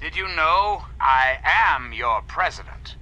Did you know I am your president?